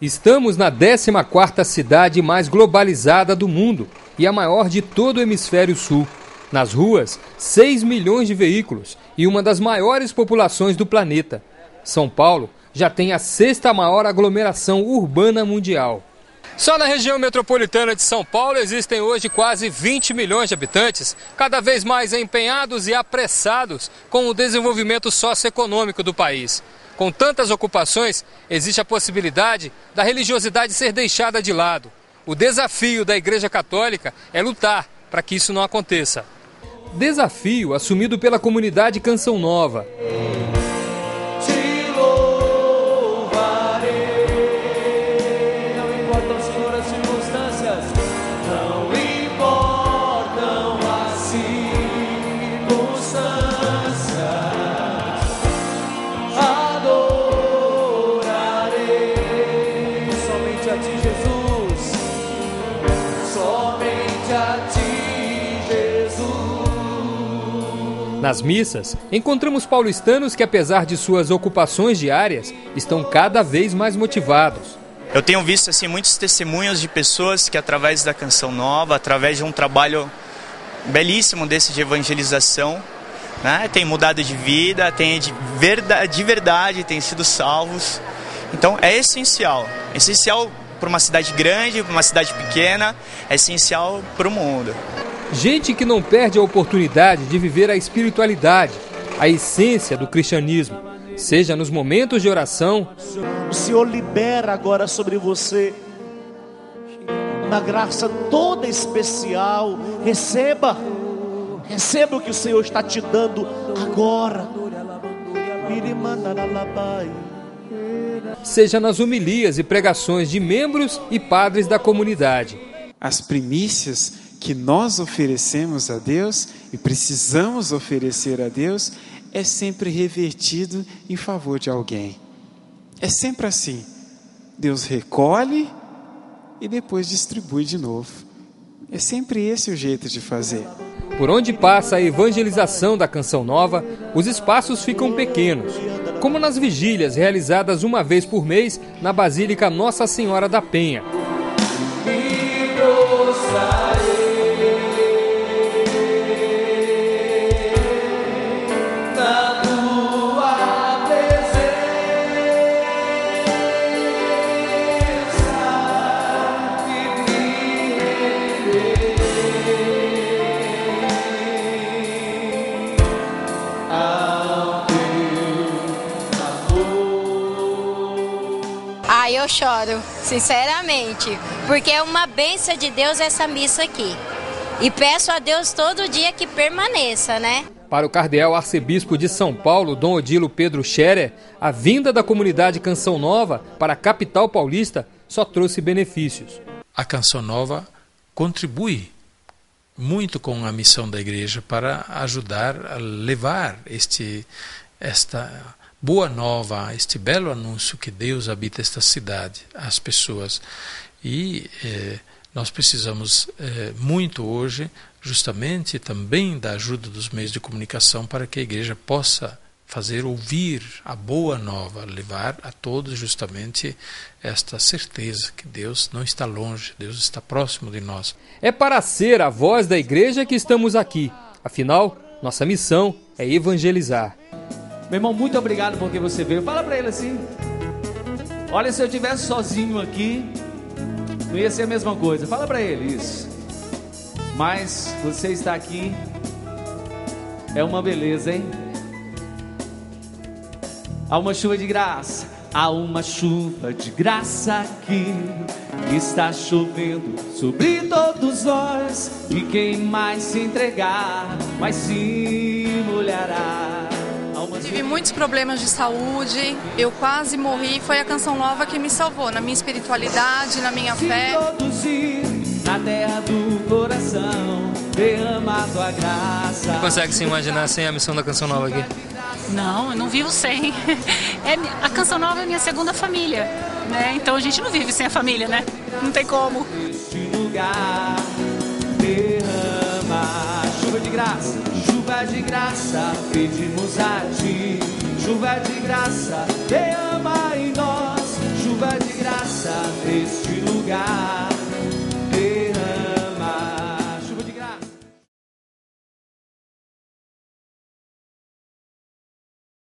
Estamos na 14ª cidade mais globalizada do mundo e a maior de todo o hemisfério sul. Nas ruas, 6 milhões de veículos e uma das maiores populações do planeta. São Paulo já tem a sexta maior aglomeração urbana mundial. Só na região metropolitana de São Paulo existem hoje quase 20 milhões de habitantes, cada vez mais empenhados e apressados com o desenvolvimento socioeconômico do país. Com tantas ocupações, existe a possibilidade da religiosidade ser deixada de lado. O desafio da Igreja Católica é lutar para que isso não aconteça. Desafio assumido pela comunidade Canção Nova. Nas missas, encontramos paulistanos que, apesar de suas ocupações diárias, estão cada vez mais motivados. Eu tenho visto assim muitos testemunhos de pessoas que, através da canção nova, através de um trabalho belíssimo desse de evangelização, né, tem mudado de vida, tem de verdade, de verdade, tem sido salvos. Então é essencial, é essencial para uma cidade grande, para uma cidade pequena, é essencial para o mundo. Gente que não perde a oportunidade de viver a espiritualidade, a essência do cristianismo, seja nos momentos de oração. O Senhor libera agora sobre você uma graça toda especial. Receba, receba o que o Senhor está te dando agora. Seja nas homilias e pregações de membros e padres da comunidade. As primícias que nós oferecemos a Deus e precisamos oferecer a Deus é sempre revertido em favor de alguém. É sempre assim. Deus recolhe e depois distribui de novo. É sempre esse o jeito de fazer. Por onde passa a evangelização da Canção Nova, os espaços ficam pequenos, como nas vigílias realizadas uma vez por mês na Basílica Nossa Senhora da Penha. Eu choro, sinceramente, porque é uma benção de Deus essa missa aqui. E peço a Deus todo dia que permaneça, né? Para o cardeal arcebispo de São Paulo, Dom Odilo Pedro Scherer, a vinda da comunidade Canção Nova para a capital paulista só trouxe benefícios. A Canção Nova contribui muito com a missão da igreja para ajudar a levar este esta boa nova, este belo anúncio que Deus habita esta cidade, às pessoas. E eh, nós precisamos eh, muito hoje, justamente também da ajuda dos meios de comunicação, para que a igreja possa fazer ouvir a boa nova, levar a todos justamente esta certeza que Deus não está longe, Deus está próximo de nós. É para ser a voz da igreja que estamos aqui. Afinal, nossa missão é evangelizar. Meu irmão, muito obrigado porque você veio. Fala para ele assim. Olha, se eu tivesse sozinho aqui, não ia ser a mesma coisa. Fala para ele isso. Mas você está aqui, é uma beleza, hein? Há uma chuva de graça, há uma chuva de graça aqui. Está chovendo sobre todos nós. E quem mais se entregar, mais se molhará. Tive muitos problemas de saúde, eu quase morri. Foi a canção nova que me salvou na minha espiritualidade, na minha fé. Na terra do coração, tua graça. Você consegue se imaginar sem a missão da canção nova aqui? Não, eu não vivo sem. É, a canção nova é minha segunda família, né? Então a gente não vive sem a família, né? Não tem como. Este lugar derrama chuva de graça Chuva de graça, pedimos a ti. Chuva de graça, derrama em nós. Chuva de graça, desse